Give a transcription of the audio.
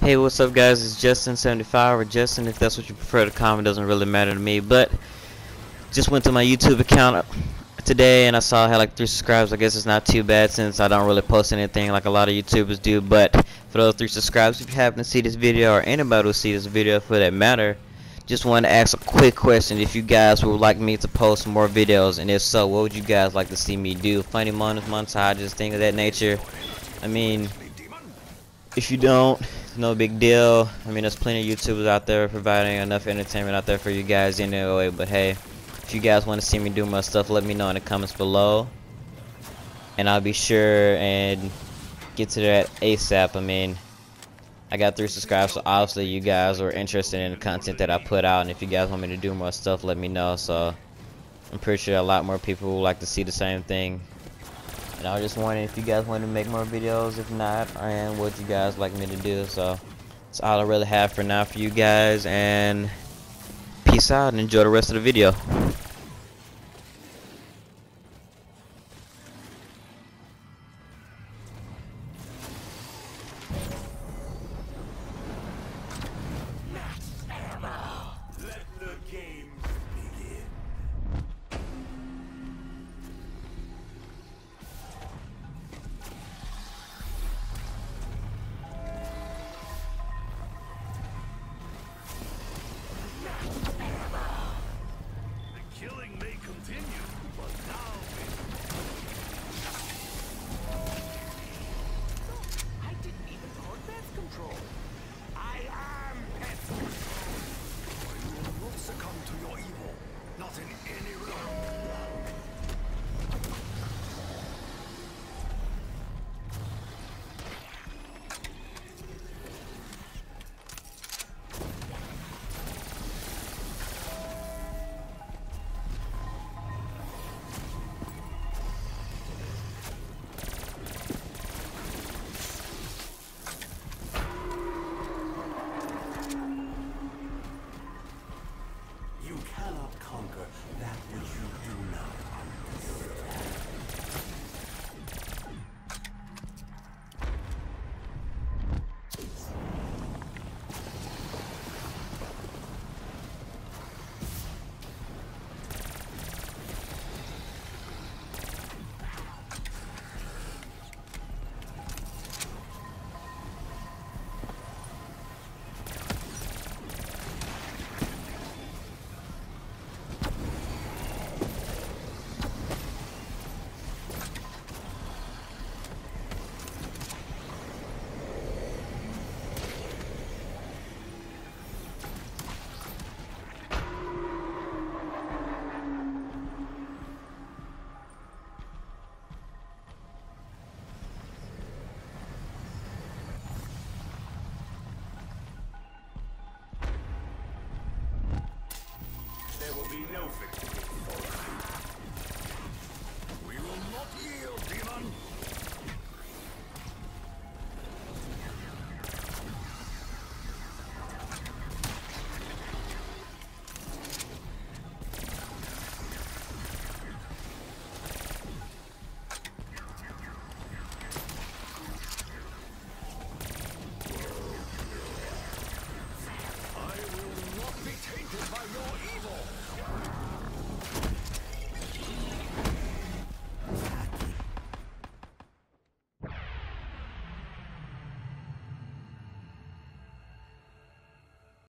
Hey, what's up, guys? It's juston75 or Justin, if that's what you prefer to comment, doesn't really matter to me. But just went to my YouTube account today and I saw I had like three subscribers. I guess it's not too bad since I don't really post anything like a lot of YouTubers do. But for those three subscribers, if you happen to see this video or anybody will see this video for that matter, just want to ask a quick question. If you guys would like me to post more videos, and if so, what would you guys like to see me do? Funny moments, montages, things of that nature. I mean, if you don't, no big deal. I mean, there's plenty of YouTubers out there providing enough entertainment out there for you guys anyway. But hey, if you guys want to see me do more stuff, let me know in the comments below. And I'll be sure and get to that ASAP. I mean, I got three subscribers, so obviously you guys are interested in the content that I put out. And if you guys want me to do more stuff, let me know. So I'm pretty sure a lot more people would like to see the same thing. And I just wondering if you guys want to make more videos. If not, and what you guys like me to do. So that's all I really have for now for you guys. And peace out and enjoy the rest of the video. be no victory. We will not yield.